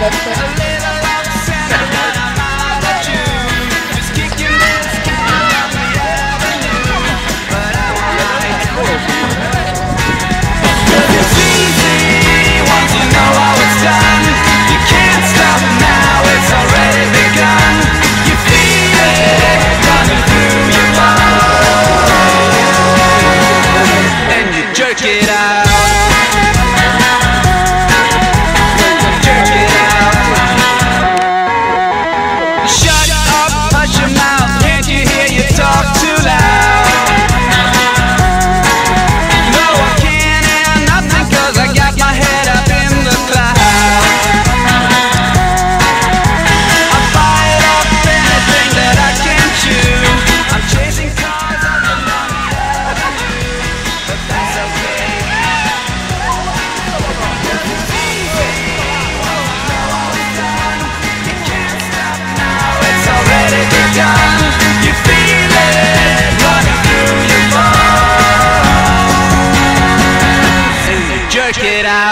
Yeah. da it out.